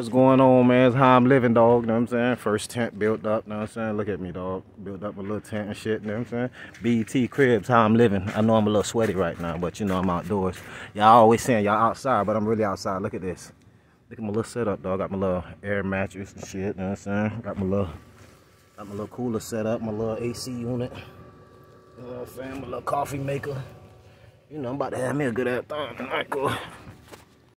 What's going on, man? It's how I'm living, dog. You know what I'm saying? First tent built up, you know what I'm saying? Look at me, dog. Built up a little tent and shit, you know what I'm saying? MTV Cribs, how I'm living. I know I'm a little sweaty right now, but you know I'm outdoors. Y'all always saying y'all outside, but I'm really outside. Look at this. Look at my little setup, dog. Got my little air mattress and shit, you know what I'm saying? Got my little, got my little cooler set up, my little AC unit. You know what I'm saying? My little coffee maker. You know, I'm about to have me a good ass time tonight, cool.